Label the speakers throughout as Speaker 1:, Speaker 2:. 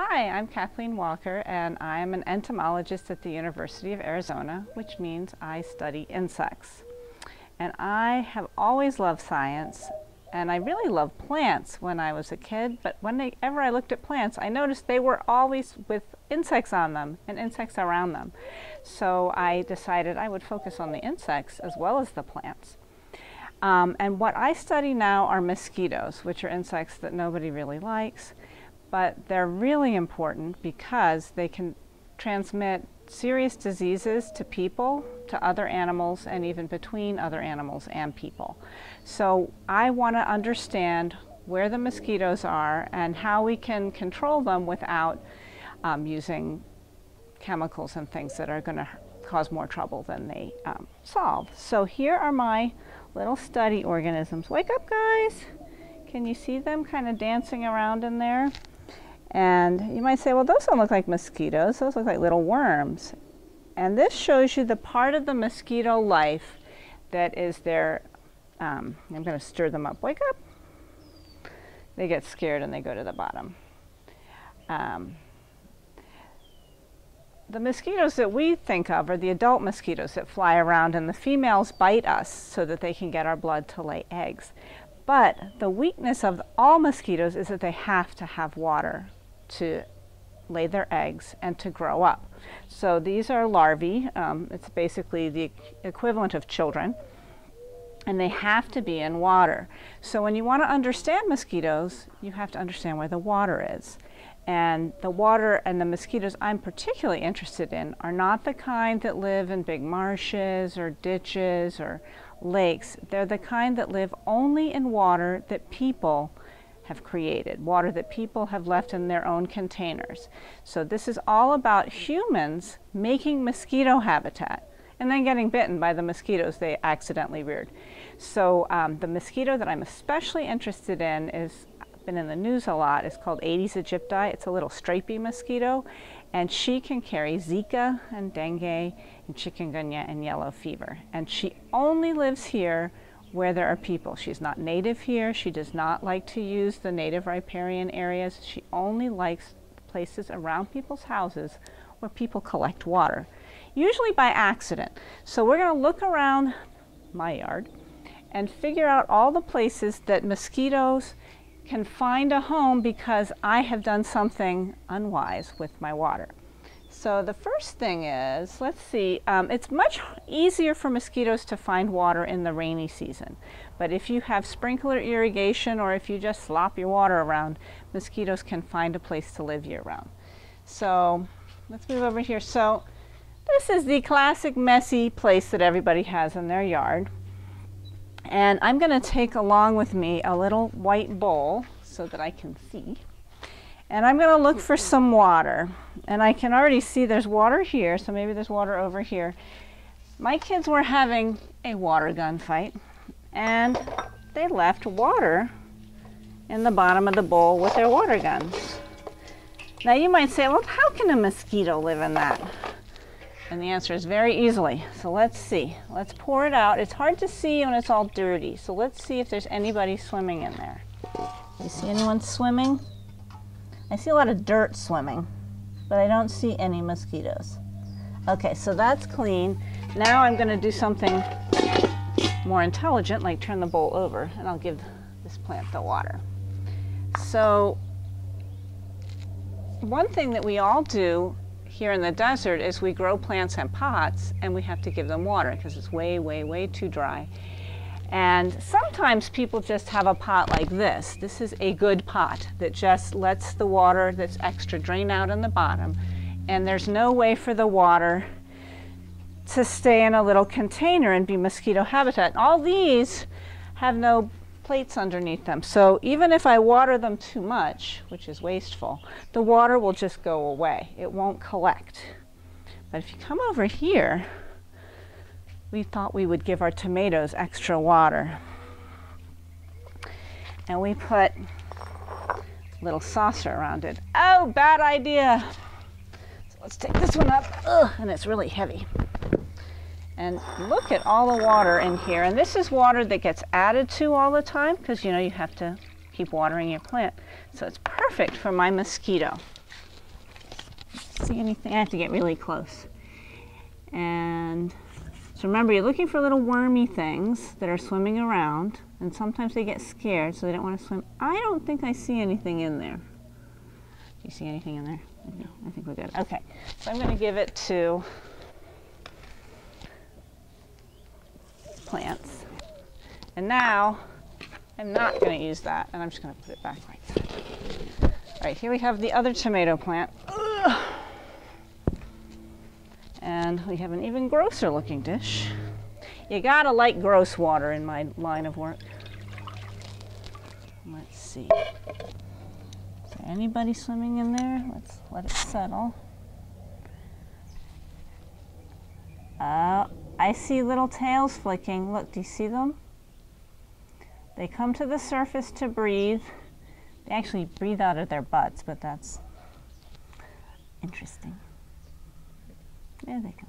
Speaker 1: Hi, I'm Kathleen Walker, and I am an entomologist at the University of Arizona, which means I study insects. And I have always loved science, and I really loved plants when I was a kid, but whenever I looked at plants, I noticed they were always with insects on them and insects around them. So I decided I would focus on the insects as well as the plants. Um, and what I study now are mosquitoes, which are insects that nobody really likes but they're really important because they can transmit serious diseases to people, to other animals, and even between other animals and people. So I want to understand where the mosquitoes are and how we can control them without um, using chemicals and things that are going to cause more trouble than they um, solve. So here are my little study organisms. Wake up, guys! Can you see them kind of dancing around in there? And you might say, well, those don't look like mosquitoes. Those look like little worms. And this shows you the part of the mosquito life that is their, um, I'm going to stir them up. Wake up. They get scared and they go to the bottom. Um, the mosquitoes that we think of are the adult mosquitoes that fly around and the females bite us so that they can get our blood to lay eggs. But the weakness of all mosquitoes is that they have to have water to lay their eggs and to grow up. So these are larvae. Um, it's basically the equivalent of children. And they have to be in water. So when you want to understand mosquitoes, you have to understand where the water is. And the water and the mosquitoes I'm particularly interested in are not the kind that live in big marshes or ditches or lakes. They're the kind that live only in water that people have created, water that people have left in their own containers. So this is all about humans making mosquito habitat and then getting bitten by the mosquitoes they accidentally reared. So um, the mosquito that I'm especially interested in is been in the news a lot. It's called Aedes aegypti. It's a little stripy mosquito, and she can carry Zika and dengue and chikungunya and yellow fever. And she only lives here where there are people. She's not native here. She does not like to use the native riparian areas. She only likes places around people's houses where people collect water, usually by accident. So we're going to look around my yard and figure out all the places that mosquitoes can find a home because I have done something unwise with my water. So the first thing is, let's see, um, it's much easier for mosquitoes to find water in the rainy season. But if you have sprinkler irrigation or if you just slop your water around, mosquitoes can find a place to live year round. So let's move over here. So this is the classic messy place that everybody has in their yard. And I'm going to take along with me a little white bowl so that I can see. And I'm going to look for some water. And I can already see there's water here, so maybe there's water over here. My kids were having a water gun fight, and they left water in the bottom of the bowl with their water guns. Now you might say, well, how can a mosquito live in that? And the answer is very easily. So let's see. Let's pour it out. It's hard to see when it's all dirty. So let's see if there's anybody swimming in there. You see anyone swimming? I see a lot of dirt swimming, but I don't see any mosquitoes. Okay, so that's clean. Now I'm going to do something more intelligent, like turn the bowl over, and I'll give this plant the water. So one thing that we all do here in the desert is we grow plants in pots, and we have to give them water because it's way, way, way too dry. And sometimes people just have a pot like this. This is a good pot that just lets the water that's extra drain out in the bottom. And there's no way for the water to stay in a little container and be mosquito habitat. All these have no plates underneath them. So even if I water them too much, which is wasteful, the water will just go away. It won't collect. But if you come over here, we thought we would give our tomatoes extra water. And we put a little saucer around it. Oh, bad idea. So let's take this one up. Ugh, and it's really heavy. And look at all the water in here. And this is water that gets added to all the time because, you know, you have to keep watering your plant. So it's perfect for my mosquito. see anything. I have to get really close. And so remember, you're looking for little wormy things that are swimming around, and sometimes they get scared, so they don't want to swim. I don't think I see anything in there. Do you see anything in there? No, I think we're good. Okay, so I'm going to give it to plants. And now, I'm not going to use that, and I'm just going to put it back like that. All right, here we have the other tomato plant. Ugh. And we have an even grosser looking dish. You gotta like gross water in my line of work. Let's see. Is there anybody swimming in there? Let's let it settle. Oh, I see little tails flicking. Look, do you see them? They come to the surface to breathe. They actually breathe out of their butts, but that's interesting. There they go.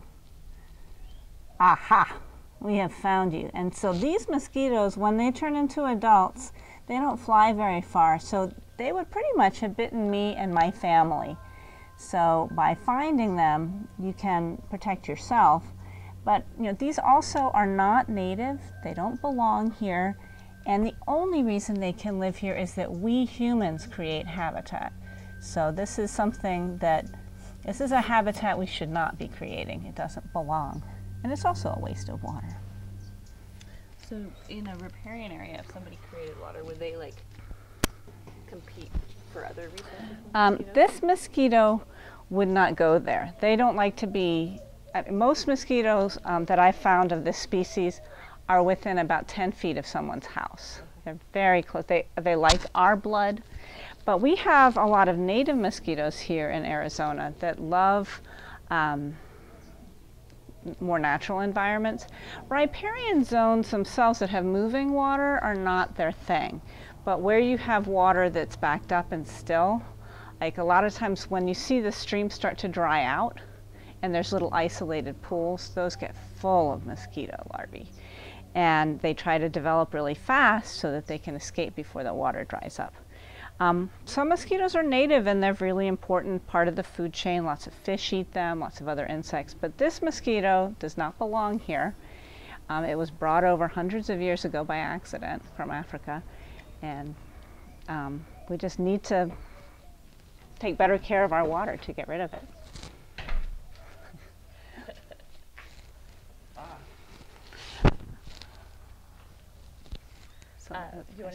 Speaker 1: Aha! We have found you. And so these mosquitoes, when they turn into adults, they don't fly very far. So they would pretty much have bitten me and my family. So by finding them, you can protect yourself. But you know, these also are not native. They don't belong here. And the only reason they can live here is that we humans create habitat. So this is something that this is a habitat we should not be creating. It doesn't belong. And it's also a waste of water.
Speaker 2: So in a riparian area, if somebody created water, would they like compete for other resources?
Speaker 1: Um, this mosquito would not go there. They don't like to be, uh, most mosquitoes um, that I found of this species are within about 10 feet of someone's house. They're very close. They, they like our blood. But we have a lot of native mosquitoes here in Arizona that love um, more natural environments. Riparian zones themselves that have moving water are not their thing. But where you have water that's backed up and still, like a lot of times when you see the stream start to dry out and there's little isolated pools, those get full of mosquito larvae. And they try to develop really fast so that they can escape before the water dries up. Um, some mosquitoes are native and they're really important part of the food chain. Lots of fish eat them, lots of other insects. But this mosquito does not belong here. Um, it was brought over hundreds of years ago by accident from Africa. And um, we just need to take better care of our water to get rid of it. So,
Speaker 2: Uh,